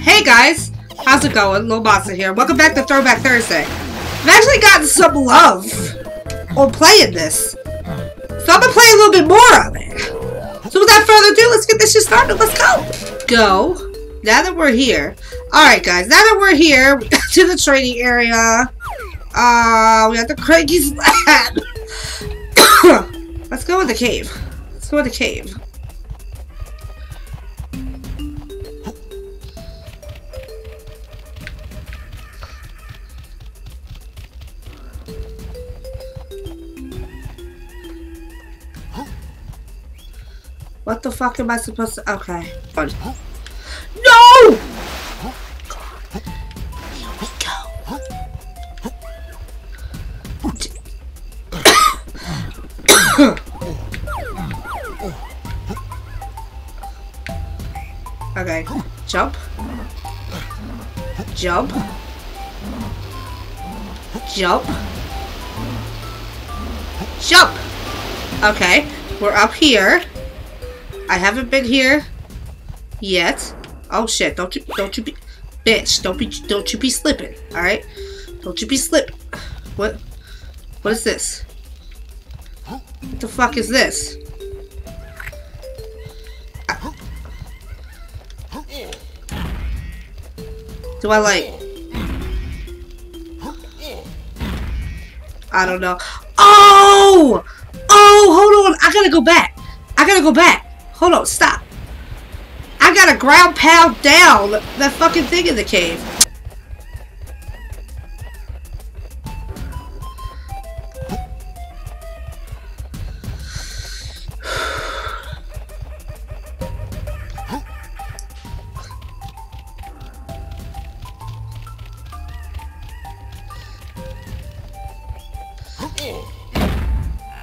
Hey guys, how's it going? Lil Monster here. Welcome back to Throwback Thursday. I've actually gotten some love on playing this. So I'm gonna play a little bit more of it. So without further ado, let's get this shit started. Let's go. Go. Now that we're here. Alright guys, now that we're here, we to the training area. Uh, we got the Cranky's lab. let's go in the cave. Let's go in the cave. What the fuck am I supposed to? Okay. Fine. No! Here we go. okay. Jump. Jump. Jump. Jump! Okay. We're up here. I haven't been here yet. Oh shit! Don't you don't you be bitch! Don't be don't you be slipping! All right? Don't you be slipping! What? What is this? What the fuck is this? Do I like? I don't know. Oh! Oh! Hold on! I gotta go back. I gotta go back. Hold on, stop. I gotta ground pound down that fucking thing in the cave.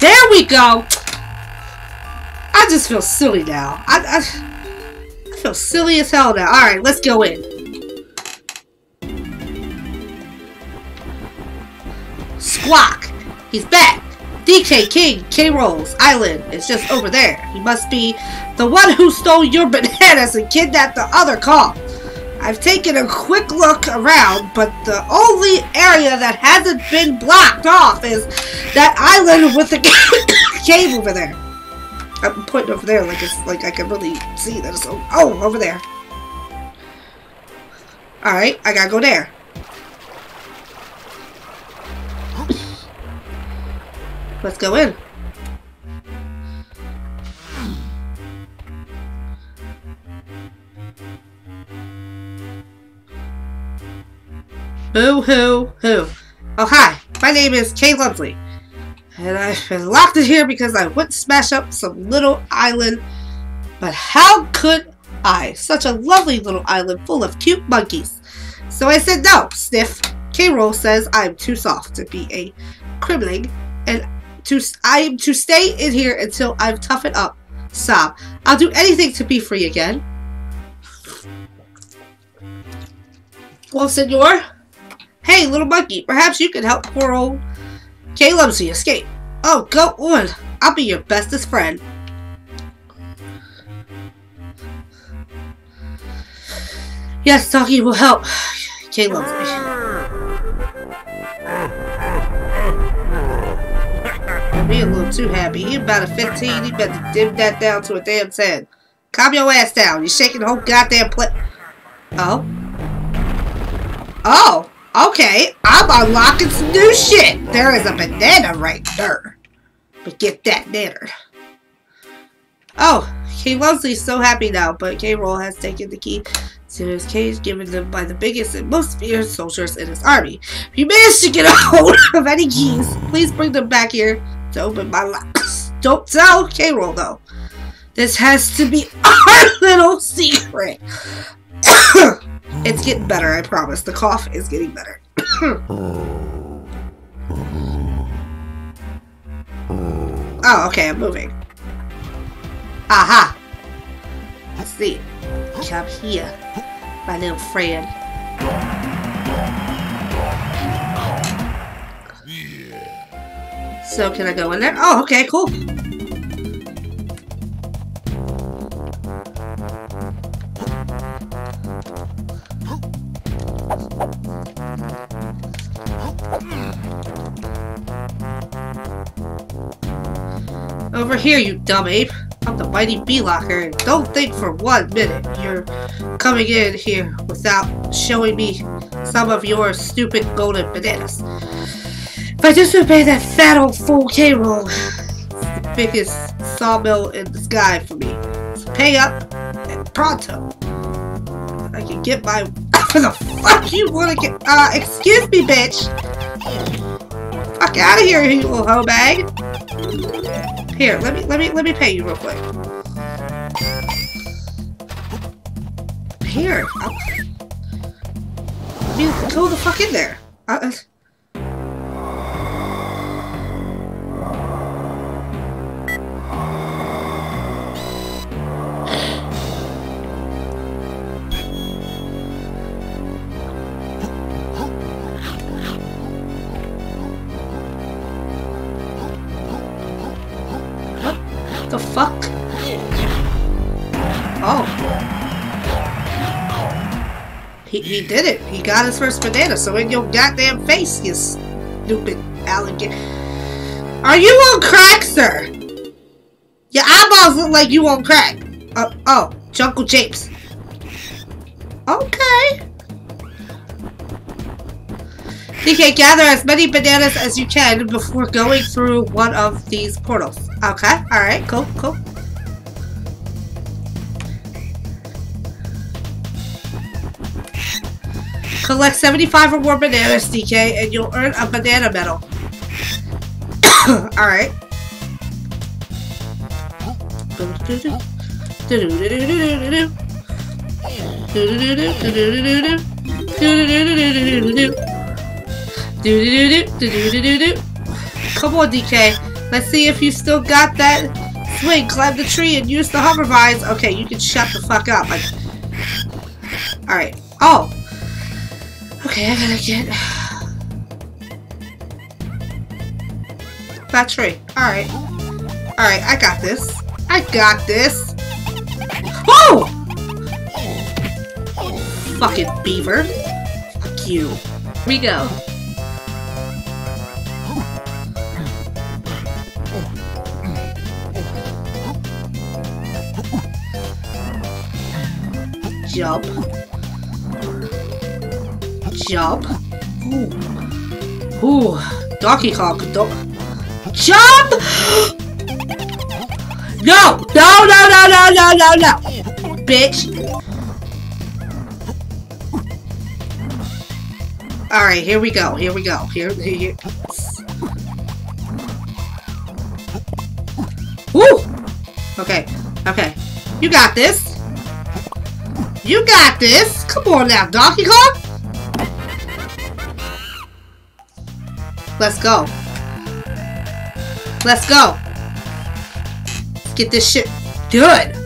There we go! I just feel silly now. I, I, I feel silly as hell now. Alright, let's go in. Squawk! He's back! DK King, K. Rool's Island is just over there. He must be the one who stole your bananas and kidnapped the other call. I've taken a quick look around, but the only area that hasn't been blocked off is that island with the cave over there. I'm pointing over there like it's like I can really see that it's oh, oh over there. All right, I gotta go there. Let's go in. Boo hoo hoo. Oh hi, my name is Kay Lovely. And been locked in here because I to smash up some little island. But how could I? Such a lovely little island full of cute monkeys. So I said no, sniff. K. Rool says I'm too soft to be a Kremling and to I am to stay in here until I've toughened up. Sob. I'll do anything to be free again. Well, senor. Hey, little monkey, perhaps you can help poor old Caleb's escape. Oh, go on. I'll be your bestest friend. Yes, Doggy will help. Caleb. Be a little too happy. He about a 15. He better dim that down to a damn 10. Calm your ass down. You're shaking the whole goddamn play. Oh. Oh. Okay, I'm unlocking some new shit. There is a banana right there. But get that banner. Oh, King Leslie's so happy now, but K. Rool has taken the key to his cage given them by the biggest and most feared soldiers in his army. If you manage to get a hold of any keys, please bring them back here to open my locks. Don't tell K. Rool though. This has to be our little secret. It's getting better, I promise. The cough is getting better. oh, okay, I'm moving. Aha! Let's see. Come here, my little friend. So can I go in there? Oh, okay, cool. Over here, you dumb ape! I'm the mighty B-Locker, and don't think for one minute you're coming in here without showing me some of your stupid golden bananas. If I just that fat old fool K. Rool, it's the biggest sawmill in the sky for me. So pay up, and pronto. I can get my... for the fuck you wanna get... Uh, excuse me, bitch! Fuck out of here, you little hoe bag! Here, let me let me let me pay you real quick. Here, I'll, you go the fuck in there. Uh, the fuck? Oh. He, he did it. He got his first banana, so in your goddamn face, you stupid alligator. Are you on crack, sir? Your eyeballs look like you on crack. Uh, oh, Jungle Japes. Okay. DK, gather as many bananas as you can before going through one of these portals. Okay, alright, cool, cool. Collect 75 or more bananas, DK, and you'll earn a banana medal. alright. Come on, DK. Let's see if you still got that swing. Climb the tree and use the hover vines. Okay, you can shut the fuck up. Alright. Oh! Okay, I gotta get... That tree. Alright. Alright, I got this. I got this. Oh! Fucking beaver. Fuck you. Here we go. Jump. Jump. Ooh. Ooh. Donkey Kong. Do Jump! no! No, no, no, no, no, no, no! Bitch. Alright, here we go. Here we go. Here, here, here. Woo! Okay, okay. You got this. You got this! Come on now, Donkey Kong! Let's go. Let's go. Let's get this shit good.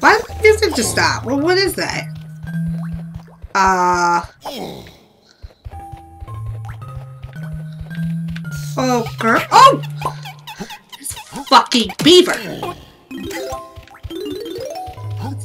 Why did the music just stop? Well, what is that? Uh... Oh, girl. Oh! This fucking beaver.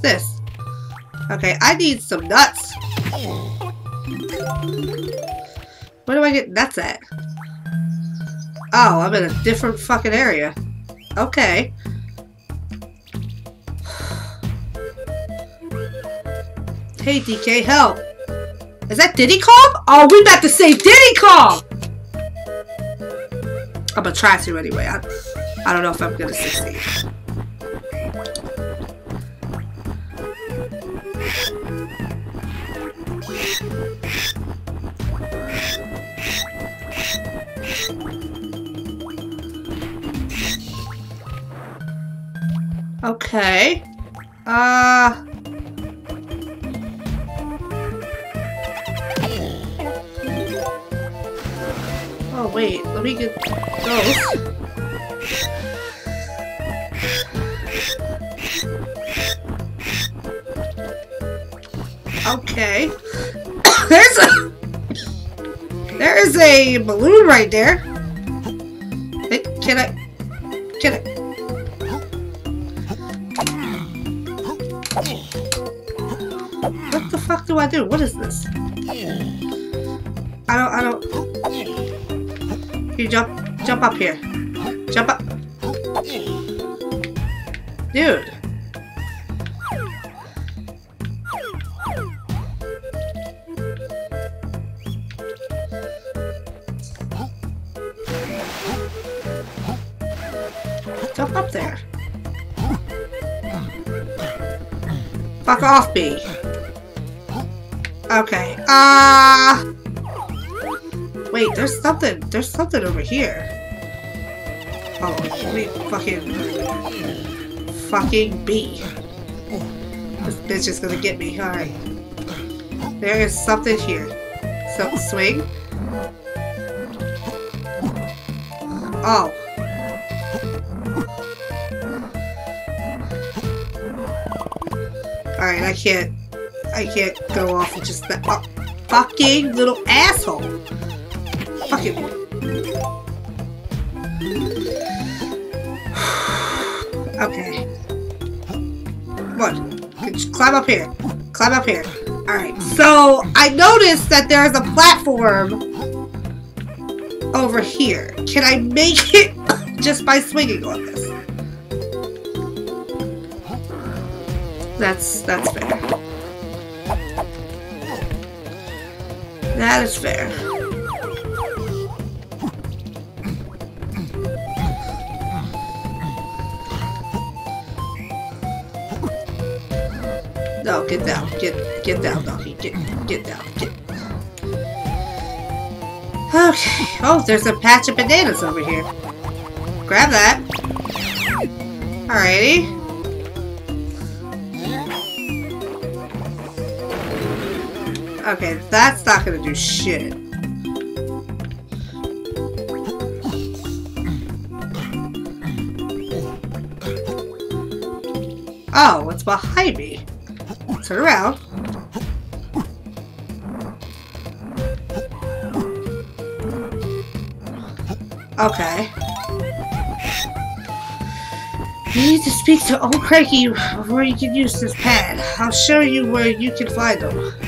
What's this? Okay, I need some nuts. Where do I get nuts at? Oh, I'm in a different fucking area. Okay. Hey, DK, help! Is that Diddy Kong? Oh, we about to say Diddy Kong! I'm gonna try to anyway. I, I don't know if I'm gonna succeed. Okay. Uh... Oh, wait. Let me get those. Okay. There's a... There is a balloon right there. Can I... fuck do What is this? I don't, I don't... You jump, jump up here. Jump up. Dude. Jump up there. Fuck off, B. Okay. Uh... Wait, there's something. There's something over here. Oh, let me fucking... Fucking B. This bitch is gonna get me. Alright. There is something here. So, swing. Oh. Alright, I can't... I can't go off of just that... Oh, fucking little asshole! Fucking... okay. What? Climb up here. Climb up here. Alright, so I noticed that there's a platform over here. Can I make it just by swinging on this? That's that's fair. That is fair. No, get down. Get get down, doggy. Get get down. Get. Okay. Oh, there's a patch of bananas over here. Grab that. Alrighty. Okay, that's not gonna do shit. Oh, what's behind me? Turn around. Okay. You need to speak to Old Cranky before you can use this pad. I'll show you where you can find them.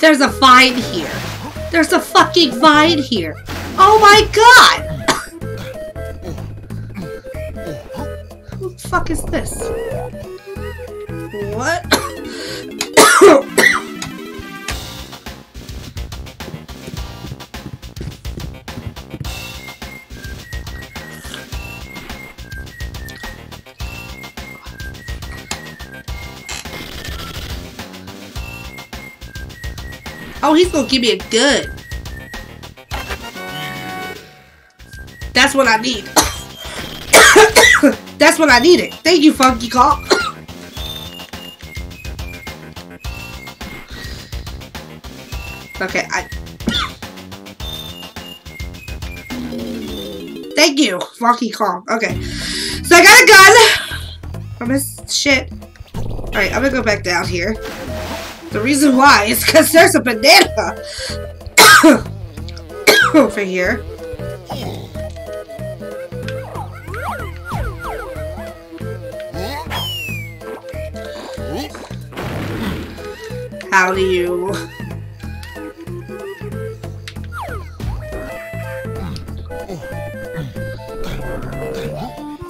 There's a vine here. There's a fucking vine here. Oh my god! Who the fuck is this? What? Oh, he's gonna give me a gun. That's what I need. That's what I needed. Thank you, Funky Cop. okay, I... Thank you, Funky Kong. Okay. So I got a gun from this shit. Alright, I'm gonna go back down here. The reason why is because there's a banana over here. How do you...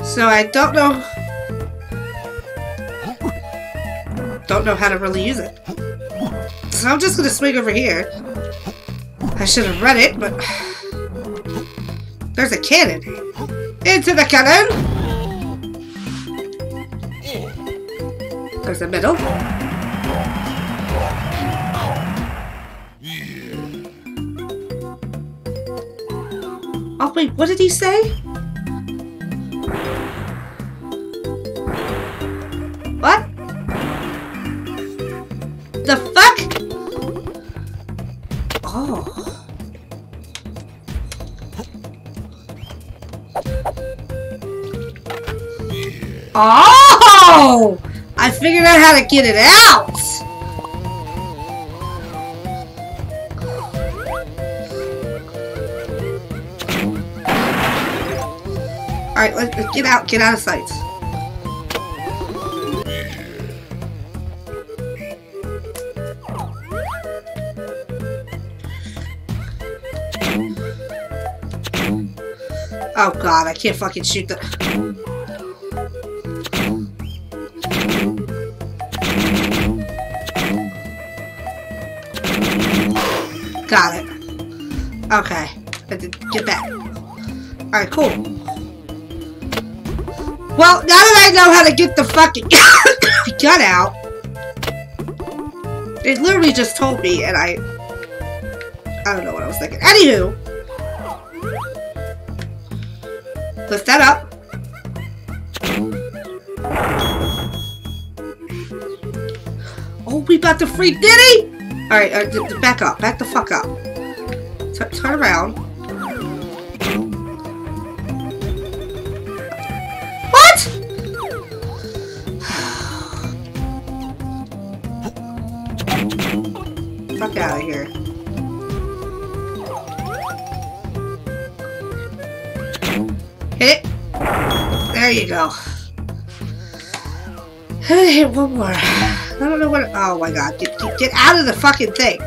So I don't know... Don't know how to really use it so I'm just gonna swing over here. I should have read it, but... There's a cannon. Into the cannon! There's a middle. Oh wait, what did he say? Oh! I figured out how to get it out! Alright, let's, let's get out, get out of sight. Oh god, I can't fucking shoot the- Got it. Okay. Get back. Alright, cool. Well, now that I know how to get the fucking gun out, it literally just told me, and I... I don't know what I was thinking. Anywho, lift that up. Oh, we got to free Diddy! Alright, uh, back up. Back the fuck up. T turn around. What? fuck out of here. Hit it. There you go. Hit one more. I don't know what. Oh my god! Get, out of the fucking thing.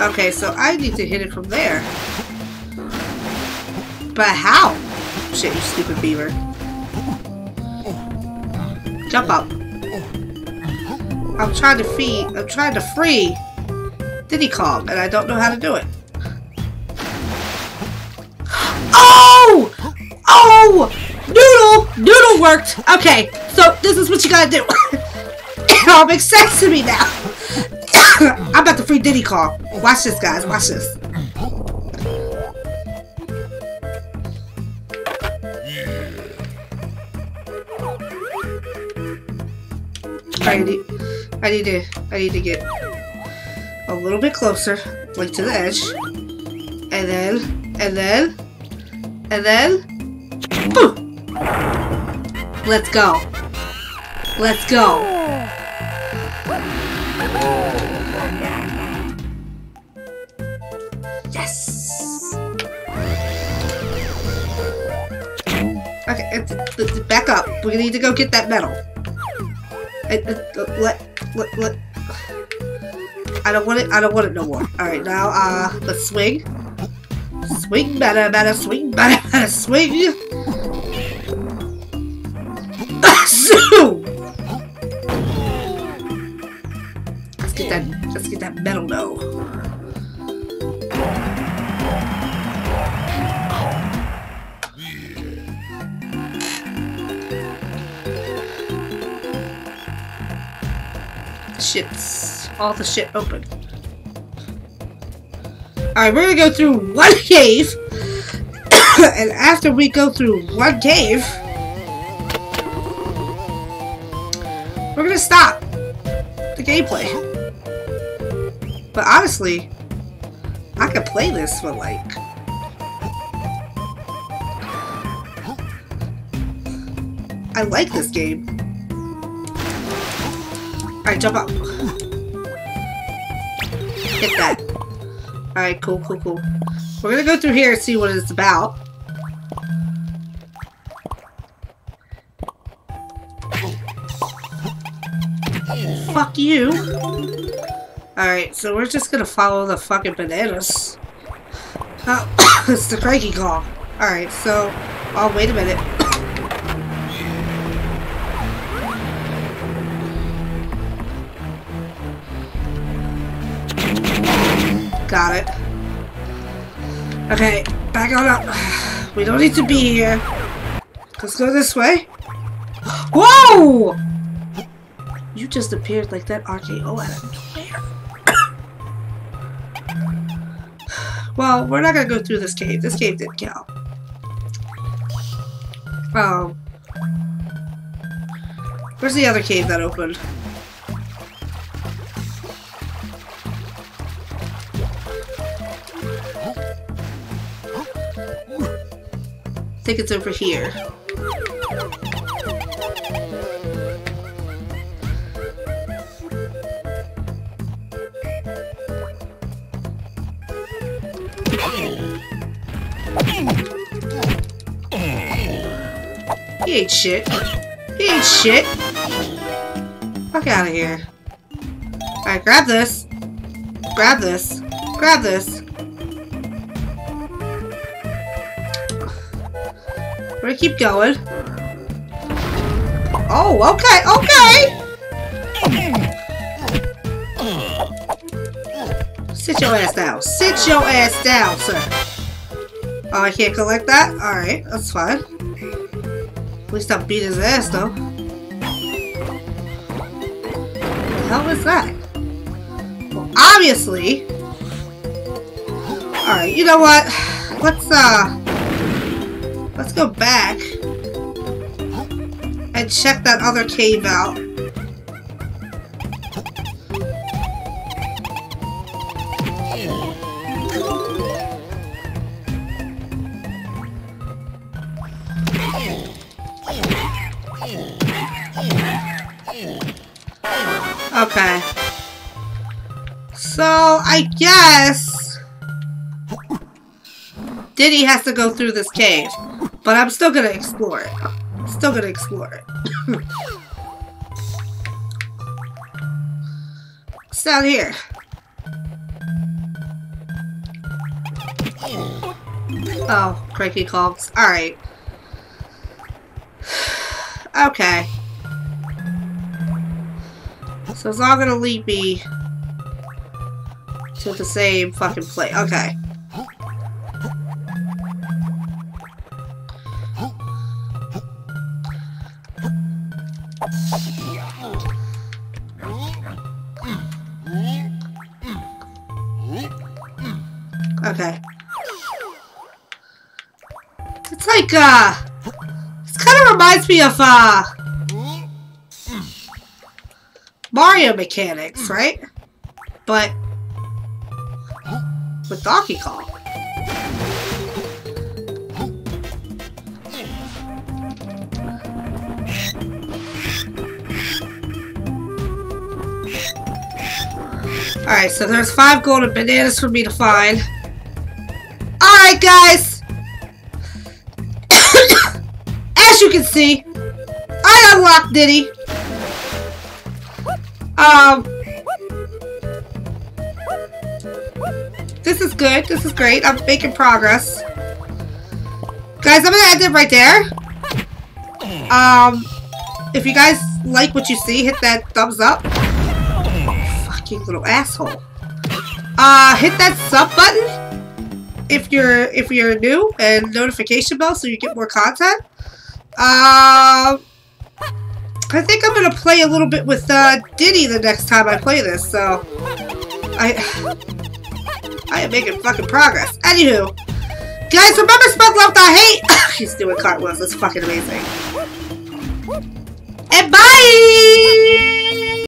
Okay, so I need to hit it from there. But how? Shit, you stupid beaver. Jump up. I'm trying to feed, I'm trying to free Diddy Kong, and I don't know how to do it. Oh! Oh! Noodle! Noodle worked! Okay, so this is what you gotta do. it all makes sense to me now. I'm about to free Diddy Kong. Watch this, guys. Watch this. I need, I need to, I need to get a little bit closer, like to the edge, and then, and then, and then, boom! Let's go. Let's go. Yes. Okay, back up. We need to go get that medal. It, let, let, let. I don't want it. I don't want it no more. All right, now uh, let's swing. Swing better, better, swing better, better, swing. Let's get that. Let's get that medal though. Shit's all the shit open. Alright, we're gonna go through one cave. and after we go through one cave, we're gonna stop the gameplay. But honestly, I could play this for like I like this game. Alright, jump up. Hit that. Alright, cool, cool, cool. We're gonna go through here and see what it's about. Fuck you. Alright, so we're just gonna follow the fucking bananas. Oh, it's the cranky call. Alright, so... Oh, wait a minute. Got it. Okay, back on up. We don't need to be here. Let's go this way. Whoa! You just appeared like that RKO out of nowhere. well, we're not gonna go through this cave. This cave didn't count. Oh. Where's the other cave that opened? Think it's over here. He ain't shit. He ain't shit. Fuck out of here. Alright, grab this. Grab this. Grab this. Keep going. Oh, okay, okay! Sit your ass down. Sit your ass down, sir. Oh, I can't collect that? Alright, that's fine. At least I beat his ass, though. What The hell is that? Well, obviously. Alright, you know what? Let's, uh... Let's go back. And check that other cave out. Okay. So, I guess... Diddy has to go through this cave. But I'm still gonna explore it. Still gonna explore it. What's down here? Oh, cranky cogs. Alright. Okay. So it's all gonna lead me to the same fucking place. Okay. Okay. It's like, uh... This kind of reminds me of, uh... Mario mechanics, right? But... With Donkey Kong. Alright, so there's five golden bananas for me to find. Alright, guys! As you can see, I unlocked Diddy. Um... This is good. This is great. I'm making progress. Guys, I'm gonna end it right there. Um, if you guys like what you see, hit that thumbs up fucking little asshole. Uh, hit that sub button if you're if you're new and notification bell so you get more content. Um, I think I'm gonna play a little bit with uh, Diddy the next time I play this. So I I am making fucking progress. Anywho, guys, remember spread love, not hate. He's doing cartwheels. That's fucking amazing. And bye.